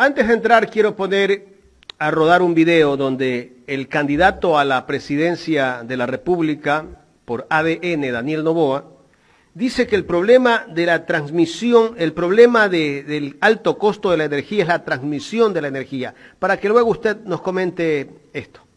Antes de entrar, quiero poner a rodar un video donde el candidato a la presidencia de la República por ADN, Daniel Novoa, dice que el problema de la transmisión, el problema del alto costo de la energía es la transmisión de la energía, para que luego usted nos comente esto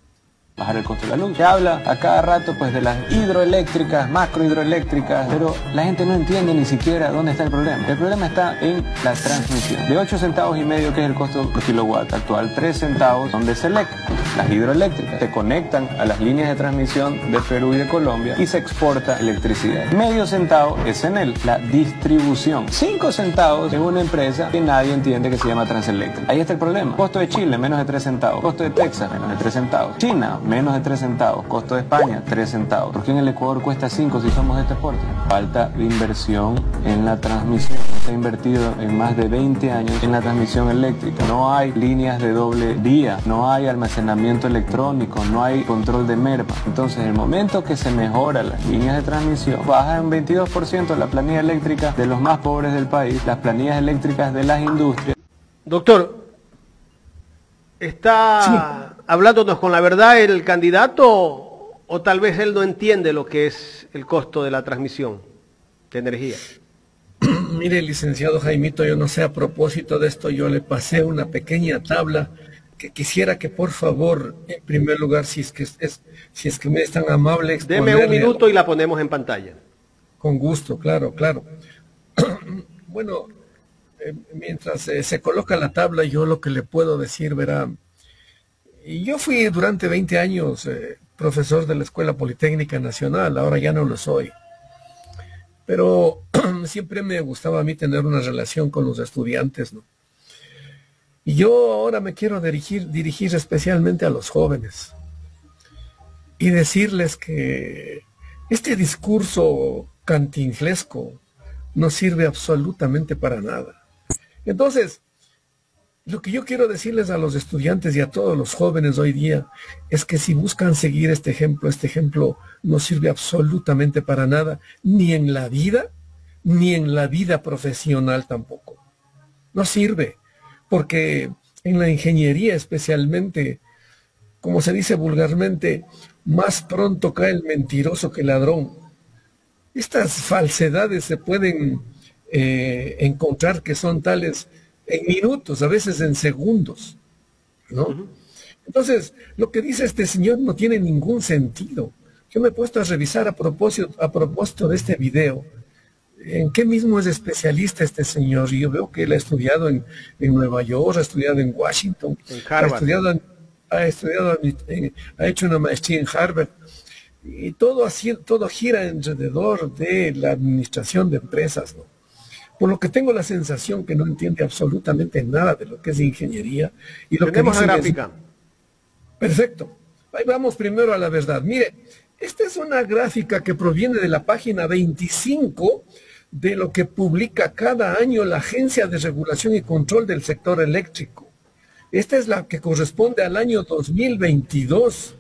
bajar el costo de la luz. Se habla a cada rato pues de las hidroeléctricas, macrohidroeléctricas, pero la gente no entiende ni siquiera dónde está el problema. El problema está en la transmisión. De 8 centavos y medio que es el costo por kilowatt actual, 3 centavos son de Select, las hidroeléctricas. Se conectan a las líneas de transmisión de Perú y de Colombia y se exporta electricidad. Medio centavo es en el, la distribución. 5 centavos en una empresa que nadie entiende que se llama Transelectric. Ahí está el problema. Costo de Chile, menos de 3 centavos. Costo de Texas, menos de 3 centavos. China, menos de 3 centavos. Costo de España, 3 centavos. ¿Por qué en el Ecuador cuesta 5 si somos de este porte? Falta de inversión en la transmisión. No se ha invertido en más de 20 años en la transmisión eléctrica. No hay líneas de doble vía, no hay almacenamiento electrónico, no hay control de merma. Entonces, en el momento que se mejora las líneas de transmisión, baja en 22% la planilla eléctrica de los más pobres del país, las planillas eléctricas de las industrias. Doctor, ¿Está hablándonos con la verdad el candidato o tal vez él no entiende lo que es el costo de la transmisión de energía? Mire, licenciado Jaimito, yo no sé, a propósito de esto, yo le pasé una pequeña tabla que quisiera que por favor, en primer lugar, si es que es, si es que me es tan amable Deme un minuto y la ponemos en pantalla. Con gusto, claro, claro. bueno, eh, mientras eh, se coloca la tabla, yo lo que le puedo decir, verá, yo fui durante 20 años eh, profesor de la Escuela Politécnica Nacional, ahora ya no lo soy. Pero siempre me gustaba a mí tener una relación con los estudiantes, ¿no? Y yo ahora me quiero dirigir, dirigir especialmente a los jóvenes y decirles que este discurso cantinflesco no sirve absolutamente para nada. Entonces, lo que yo quiero decirles a los estudiantes y a todos los jóvenes hoy día es que si buscan seguir este ejemplo, este ejemplo no sirve absolutamente para nada, ni en la vida, ni en la vida profesional tampoco. No sirve, porque en la ingeniería especialmente, como se dice vulgarmente, más pronto cae el mentiroso que el ladrón. Estas falsedades se pueden eh, encontrar que son tales en minutos, a veces en segundos, ¿no? Entonces, lo que dice este señor no tiene ningún sentido. Yo me he puesto a revisar a propósito, a propósito de este video, en qué mismo es especialista este señor. Y yo veo que él ha estudiado en, Nueva York, ha estudiado en Washington, ha estudiado, ha, estudiado ha hecho una maestría en Harvard. Y todo, así, todo gira alrededor de la administración de empresas, ¿no? Por lo que tengo la sensación que no entiende absolutamente nada de lo que es ingeniería. Y lo Tenemos que la gráfica. Perfecto. Ahí vamos primero a la verdad. Mire, esta es una gráfica que proviene de la página 25 de lo que publica cada año la Agencia de Regulación y Control del Sector Eléctrico. Esta es la que corresponde al año 2022.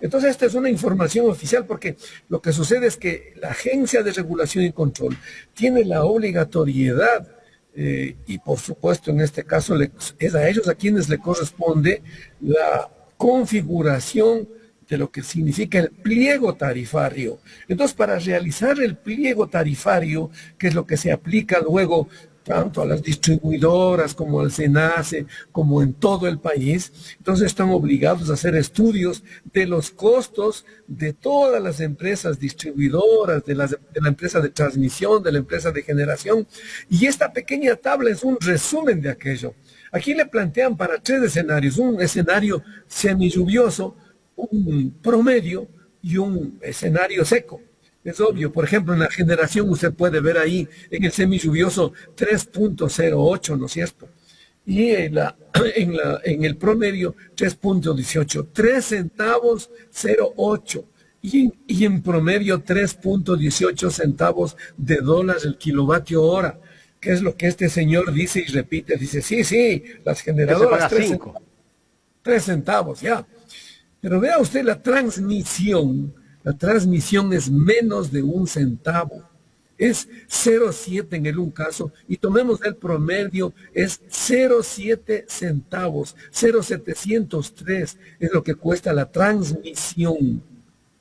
Entonces esta es una información oficial porque lo que sucede es que la Agencia de Regulación y Control tiene la obligatoriedad eh, y por supuesto en este caso es a ellos a quienes le corresponde la configuración de lo que significa el pliego tarifario. Entonces, para realizar el pliego tarifario, que es lo que se aplica luego tanto a las distribuidoras como al SENACE, como en todo el país. Entonces están obligados a hacer estudios de los costos de todas las empresas distribuidoras, de, de la empresa de transmisión, de la empresa de generación. Y esta pequeña tabla es un resumen de aquello. Aquí le plantean para tres escenarios, un escenario semilluvioso, un promedio y un escenario seco. Es obvio, por ejemplo, en la generación usted puede ver ahí en el semi lluvioso 3.08, ¿no es cierto? Y en, la, en, la, en el promedio 3.18, 3 centavos 0.8. Y, y en promedio 3.18 centavos de dólares el kilovatio hora, que es lo que este señor dice y repite. Dice, sí, sí, las generadoras 3 centavos, 3 centavos, ya. Pero vea usted la transmisión la transmisión es menos de un centavo. es 0,7 en el un caso y tomemos el promedio, es 0,7 centavos, 0,703 es lo que cuesta la transmisión.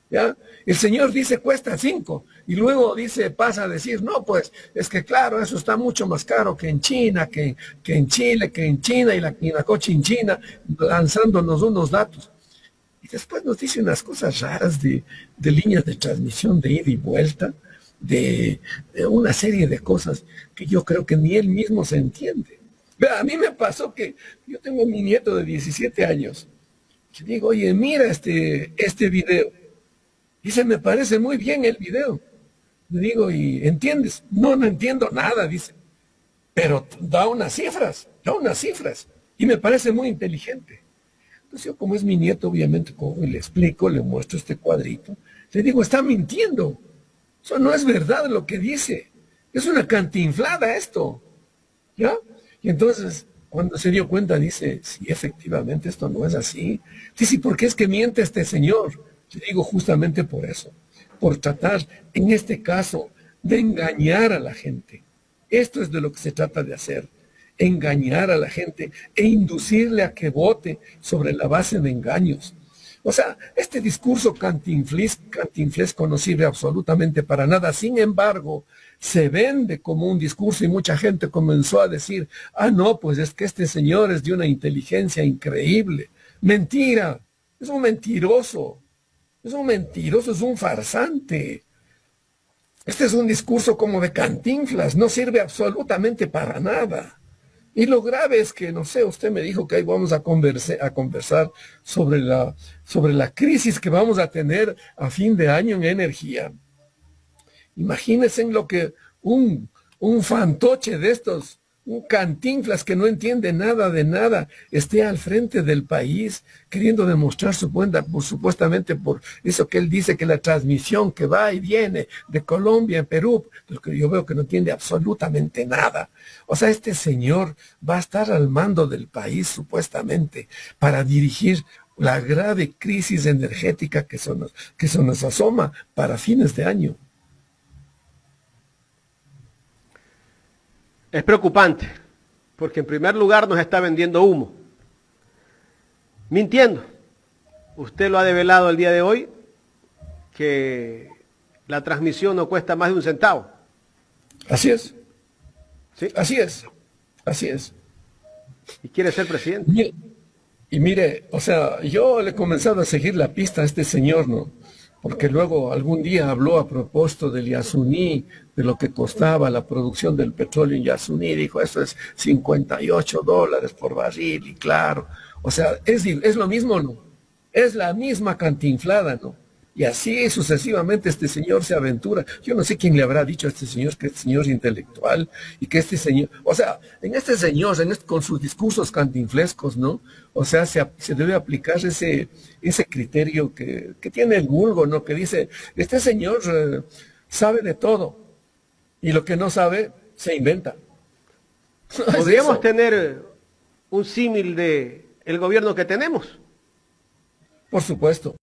¿Ya? El Señor dice cuesta 5 y luego dice, pasa a decir, no, pues es que claro, eso está mucho más caro que en China, que, que en Chile, que en China y la, y la coche en China, lanzándonos unos datos. Y después nos dice unas cosas raras de, de líneas de transmisión de ida y vuelta de, una serie de cosas que yo creo que ni él mismo se entiende. A mí me pasó que yo tengo mi nieto de 17 años. Y digo, oye, mira este, este video. Dice, me parece muy bien el video. Le digo, ¿y entiendes? No, no entiendo nada, dice. Pero da unas cifras, da unas cifras. Y me parece muy inteligente. Yo, como es mi nieto, obviamente, como le explico, le muestro este cuadrito, le digo, está mintiendo. Eso no es verdad lo que dice. Es una cantinflada esto. ¿Ya? Y entonces, cuando se dio cuenta, dice, sí, efectivamente, esto no es así. Dice, ¿por qué es que miente este señor? Yo digo justamente por eso. Por tratar, en este caso, de engañar a la gente. Esto es de lo que se trata de hacer. Engañar a la gente e inducirle a que vote sobre la base de engaños. O sea, este discurso cantinflesco no sirve absolutamente para nada. Sin embargo, se vende como un discurso y mucha gente comenzó a decir, ah, no, pues es que este señor es de una inteligencia increíble. Mentira, es un mentiroso, es un mentiroso, es un farsante. Este es un discurso como de cantinflas, no sirve absolutamente para nada. Y lo grave es que, no sé, usted me dijo que ahí vamos a, conversar sobre la, sobre la crisis que vamos a tener a fin de año en energía. Imagínense en lo que un, un fantoche de estos un cantinflas que no entiende nada de nada, esté al frente del país queriendo demostrar su cuenta, supuestamente por eso que él dice que la transmisión que va y viene de Colombia en Perú, que yo veo que no entiende absolutamente nada. O sea, este señor va a estar al mando del país supuestamente para dirigir la grave crisis energética que que se nos asoma para fines de año. Es preocupante, porque en primer lugar nos está vendiendo humo, mintiendo. Usted lo ha develado el día de hoy, que la transmisión no cuesta más de un centavo. Así es. ¿Sí? Así es. Así es. ¿Y quiere ser presidente? y mire, o sea, yo le he comenzado a seguir la pista a este señor, ¿no? Porque luego algún día habló a propósito del Yasuní, de lo que costaba la producción del petróleo en Yasuní, dijo, eso es 58 dólares por barril, y claro, o sea, es, es lo mismo, ¿no? Es la misma cantinflada, ¿no? Y así sucesivamente este señor se aventura. Yo no sé quién le habrá dicho a este señor que este señor es intelectual y que este señor, o sea, en este señor, en este, con sus discursos cantinflescos, ¿no? O sea, se, debe aplicar ese, ese criterio que, tiene el vulgo, ¿no? Que dice, este señor eh, sabe de todo y lo que no sabe se inventa. Podríamos tener un símil de el gobierno que tenemos. Por supuesto.